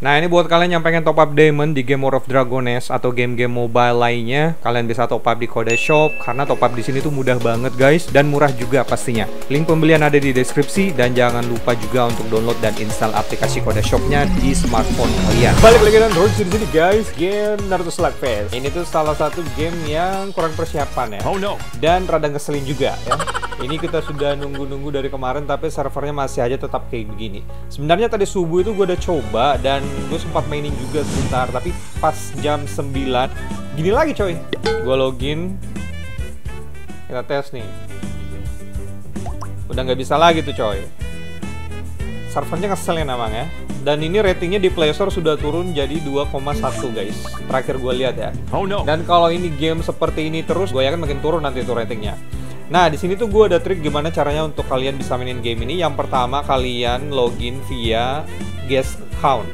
Nah ini buat kalian yang pengen top up diamond di game War of Dragones atau game-game mobile lainnya, kalian bisa top up di Kode Shop karena top up di sini tuh mudah banget guys dan murah juga pastinya. Link pembelian ada di deskripsi dan jangan lupa juga untuk download dan install aplikasi Kode Shopnya di smartphone kalian. Balik lagi dan Roger di sini guys, game Naruto Slugfest. Ini tuh salah satu game yang kurang persiapan ya. Oh no. Dan rada ngeselin juga ya. Ini kita sudah nunggu-nunggu dari kemarin tapi servernya masih aja tetap kayak begini. Sebenarnya tadi subuh itu gue udah coba dan gue sempat mainin juga sebentar tapi pas jam 9 gini lagi coy. Gue login kita tes nih. Udah nggak bisa lagi tuh coy. Servernya ngeselin emang ya. Dan ini ratingnya di Play Store sudah turun jadi 2,1 guys. Terakhir gue lihat ya. Oh no. Dan kalau ini game seperti ini terus, gue yakin makin turun nanti tuh ratingnya. Nah, di sini tuh gue ada trik gimana caranya untuk kalian bisa mainin game ini. Yang pertama, kalian login via guest account.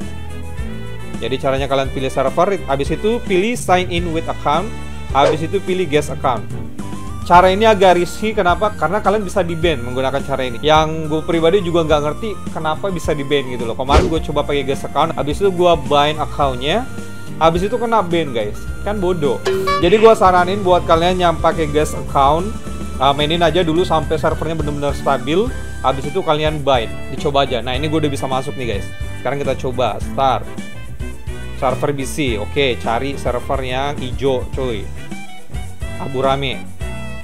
Jadi caranya kalian pilih server, habis itu pilih sign in with account, habis itu pilih guest account. Cara ini agak risky, kenapa? Karena kalian bisa di ban menggunakan cara ini. Yang gue pribadi juga nggak ngerti kenapa bisa di ban gitu loh. Kemarin gue coba pakai guest account, habis itu gue bind accountnya, habis itu kena ban guys. Kan bodoh. Jadi gue saranin buat kalian yang pakai guest account, uh, mainin aja dulu sampai servernya benar-benar stabil. Habis itu kalian bind. Dicoba aja. Nah ini gue udah bisa masuk nih guys. Sekarang kita coba. Start. Server BC oke cari server yang hijau cuy. Abu rame.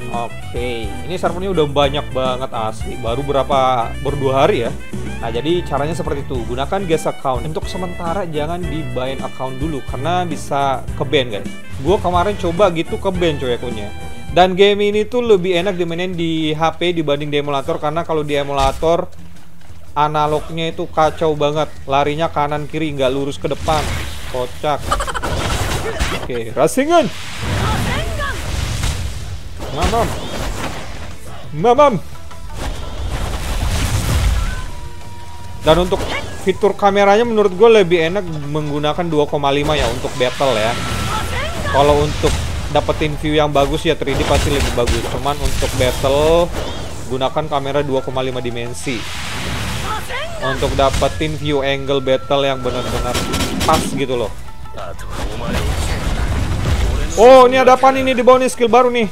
Oke. Ini servernya udah banyak banget asli. Baru berapa baru dua hari ya. Nah, jadi caranya seperti itu. Gunakan guest account. Untuk sementara jangan di account dulu. Karena bisa ke ban, guys. Gue kemarin coba gitu ke ban coy akunnya. Dan game ini tuh lebih enak dimainin di HP dibanding di emulator karena kalau di emulator analognya itu kacau banget. Larinya kanan kiri nggak lurus ke depan. Kocak. Oke, Rasengan. Mamam. Mamam. Dan untuk fitur kameranya menurut gue lebih enak menggunakan 2,5 ya untuk battle ya. Kalau untuk dapetin view yang bagus ya 3D pasti lebih bagus. Cuman untuk battle gunakan kamera 2,5 dimensi. Untuk dapetin view angle battle yang benar-benar pas gitu loh. Oh, ini ada apa nih di bawah nih skill baru nih.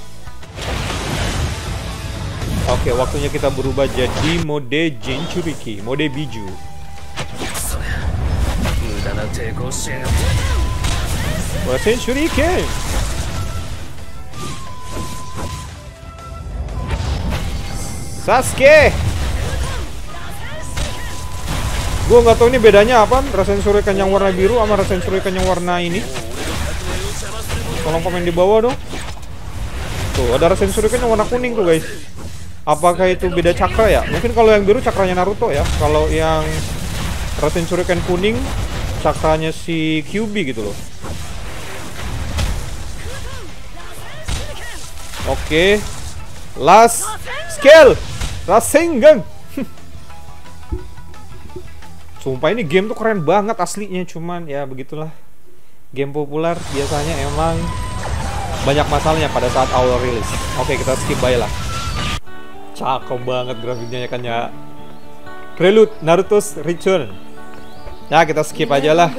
Oke, waktunya kita berubah jadi mode Jinchuriki, mode Biju. Wasen Shuriken. Sasuke. Gue nggak tahu ini bedanya apa, Rasen Shuriken yang warna biru sama Rasen Shuriken yang warna ini. Tolong komen di bawah dong. Tuh, ada Rasen Shuriken yang warna kuning tuh, guys. Apakah itu beda cakra ya? Mungkin kalau yang biru cakranya Naruto ya. Kalau yang Rasen Shuriken kuning cakranya si QB gitu loh. Oke. Last skill. Rasengan. Sumpah ini game tuh keren banget aslinya cuman ya begitulah. Game populer biasanya emang banyak masalahnya pada saat awal rilis. Oke, kita skip baik lah cakep banget grafiknya ya kan ya Prelude Naruto's Return ya kita skip aja lah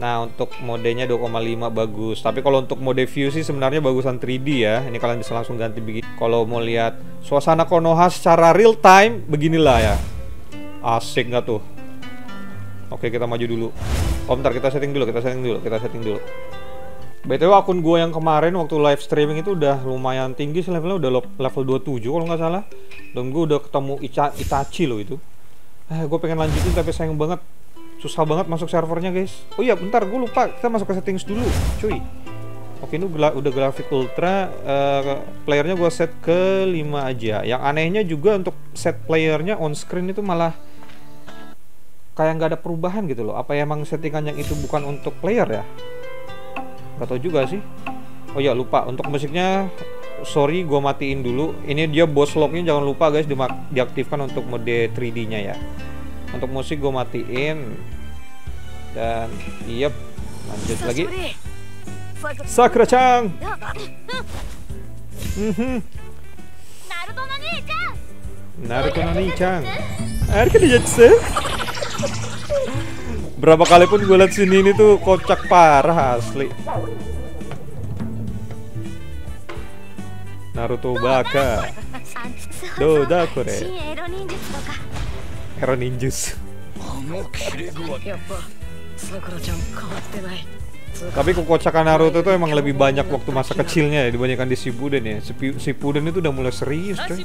Nah untuk modenya 2,5 bagus. Tapi kalau untuk mode view sih sebenarnya bagusan 3D ya. Ini kalian bisa langsung ganti begini. Kalau mau lihat suasana Konoha secara real time Beginilah ya. Asik nggak tuh? Oke kita maju dulu. Oh bentar kita setting dulu Kita setting dulu Kita setting dulu. BTW akun gue yang kemarin waktu live streaming itu udah lumayan tinggi sih levelnya udah level 27 kalau nggak salah. Dan gue udah ketemu Icha Itachi loh itu. Eh gue pengen lanjutin tapi sayang banget susah banget masuk servernya guys. Oh iya bentar gue lupa. Kita masuk ke settings dulu cuy. Oke ini udah grafik ultra. Uh, playernya gue set ke 5 aja. Yang anehnya juga untuk set playernya on screen itu malah kayak nggak ada perubahan gitu loh. Apa emang settingan yang itu bukan untuk player ya? Gak tau juga sih. Oh ya lupa. Untuk musiknya Sorry gue matiin dulu. Ini dia boss locknya jangan lupa guys di diaktifkan untuk mode 3D nya ya Untuk musik gue matiin. Dan yep Lanjut lagi. Sakura Chang. Naruto no Ni-chan Naruto no Ni-chan Arika dijatsu Berapa kali pun gue liat sini ini tuh kocak parah asli. Naruto Baka. Doda kore. Hero ninjus. Tapi kekocakan Naruto itu emang lebih banyak waktu masa kecilnya ya dibandingkan di Shippuden ya. Shippuden itu udah mulai serius coy.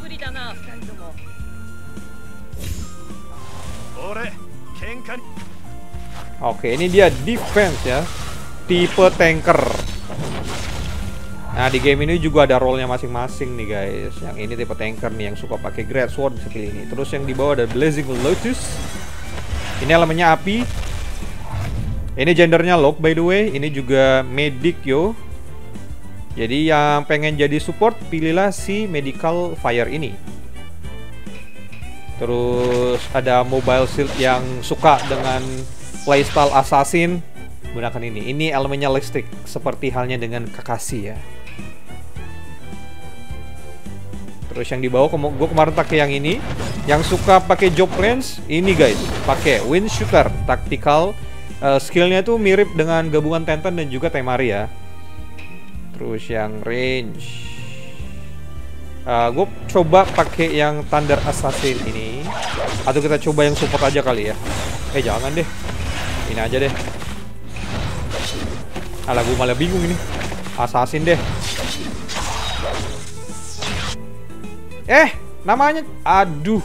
Oke, ini dia defense ya. Tipe tanker. Nah, di game ini juga ada role-nya masing-masing nih guys. Yang ini tipe tanker nih yang suka pakai great sword seperti ini. Terus yang di bawah ada Blazing Lotus. Ini elemennya api. Ini gendernya lock by the way. Ini juga medic yo. Jadi yang pengen jadi support pilihlah si medical fire ini. Terus ada mobile shield yang suka dengan playstyle assassin gunakan ini. Ini elemennya listrik seperti halnya dengan Kakashi ya. Terus yang di bawah gue kemarin pakai yang ini. Yang suka pakai job range ini guys, pakai wind shooter tactical. Uh, skillnya tuh mirip dengan gabungan Tenten dan juga Temari ya. Terus yang range. Uh, gue coba pakai yang Thunder Assassin ini. Atau kita coba yang support aja kali ya. Eh jangan deh. Ini aja deh. Alah gue malah bingung ini. Assassin deh. Eh, namanya aduh.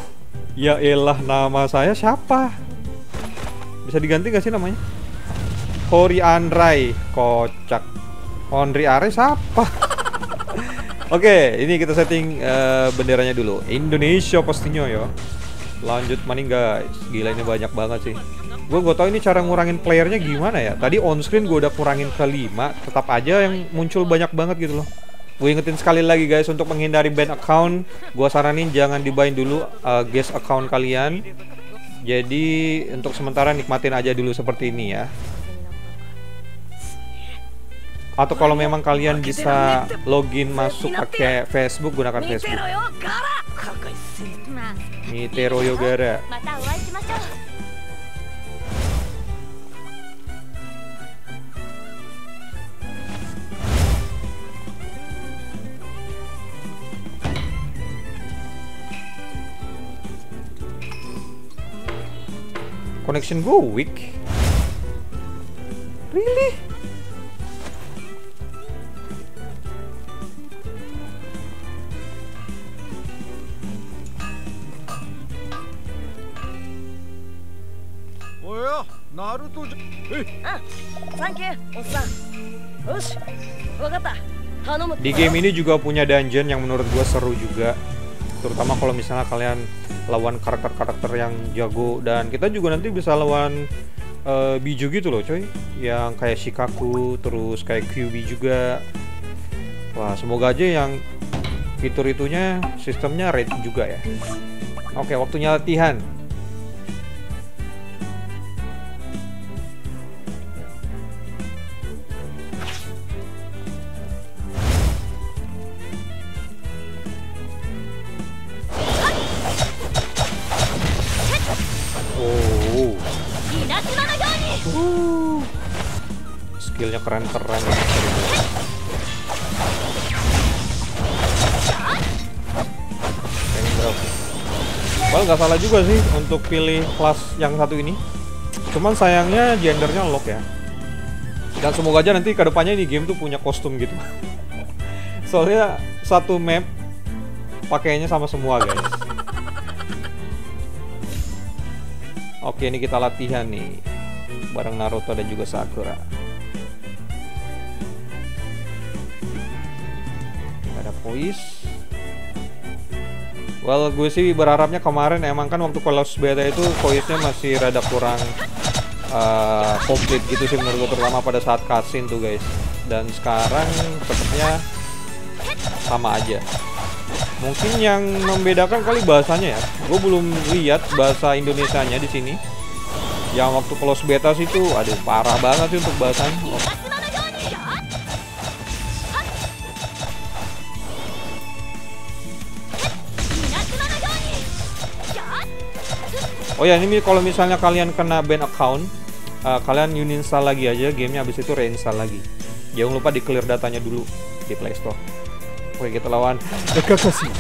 Ya elah nama saya siapa? Bisa diganti gak sih namanya? Hori Andrai, kocak. Henry Are siapa? Oke, ini kita setting uh, benderanya dulu. Indonesia pastinya ya. Lanjut maning guys. Gila ini banyak banget sih. Gue gak tau ini cara ngurangin playernya gimana ya. Tadi on screen gue udah kurangin ke 5, tetap aja yang muncul banyak banget gitu loh. Gue ingetin sekali lagi guys untuk menghindari ban account, gue saranin jangan dibain dulu uh, guest account kalian. Jadi untuk sementara nikmatin aja dulu seperti ini ya. Atau kalau memang kalian bisa login masuk pakai Facebook, gunakan Facebook. Mitero Yogara. Connection gue weak. Really? Oh ya, Naruto. Eh. Ah, thank you, Osan. Ush, Di game ini juga punya dungeon yang menurut gue seru juga terutama kalau misalnya kalian lawan karakter-karakter yang jago. Dan kita juga nanti bisa lawan uh, Biju gitu loh coy. Yang kayak Shikaku terus kayak QB juga. Wah semoga aja yang fitur itunya sistemnya rate juga ya. Oke waktunya latihan skillnya keren-keren Well nggak salah juga sih untuk pilih kelas yang satu ini. Cuman sayangnya gendernya lock ya. Dan semoga aja nanti ke depannya ini game tuh punya kostum gitu. Soalnya satu map pakainya sama semua guys. Oke ini kita latihan nih. Bareng Naruto dan juga Sakura voice Well, gue sih berharapnya kemarin emang kan waktu close beta itu voice-nya masih rada kurang uh, komplit gitu sih menurut gue terutama pada saat cutscene tuh guys. Dan sekarang sepertinya sama aja. Mungkin yang membedakan kali bahasanya ya. Gue belum lihat bahasa Indonesianya di sini. Yang waktu close beta sih tuh, aduh parah banget sih untuk bahasanya. Oh ya ini kalau misalnya kalian kena ban account uh, kalian uninstall lagi aja gamenya habis itu reinstall lagi. Jangan lupa di clear datanya dulu di Play Store. Oke kita lawan. Kakashi.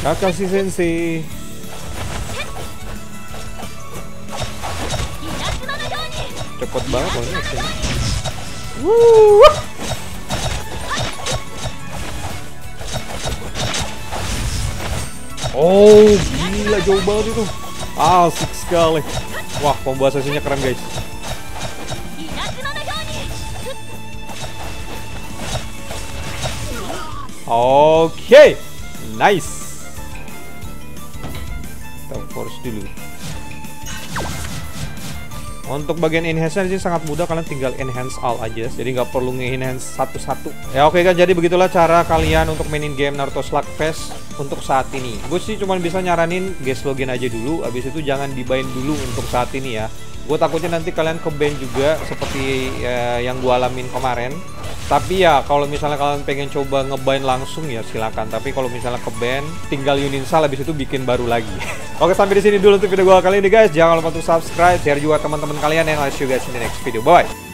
Kakashi Sensei. Cepet banget loh ini Oh, gila jauh banget itu. Asik sekali. Wah, combo asasinya keren guys. Oke, okay. nice. Kita force dulu. Untuk bagian enhance sih sangat mudah kalian tinggal enhance all aja. Jadi nggak perlu nge-enhance satu-satu. Ya oke okay, kan jadi begitulah cara kalian untuk mainin game Naruto Slugfest untuk saat ini. Gue sih cuma bisa nyaranin guys login aja dulu. Abis itu jangan dibain dulu untuk saat ini ya gue takutnya nanti kalian ke ban juga seperti ya, yang gue alamin kemarin tapi ya kalau misalnya kalian pengen coba ngebain langsung ya silakan. Tapi kalau misalnya ke band, tinggal uninstall habis itu bikin baru lagi. Oke sampai di sini dulu untuk video gue kali ini guys. Jangan lupa untuk subscribe, share juga teman-teman kalian and I'll see you guys in the next video. Bye. -bye.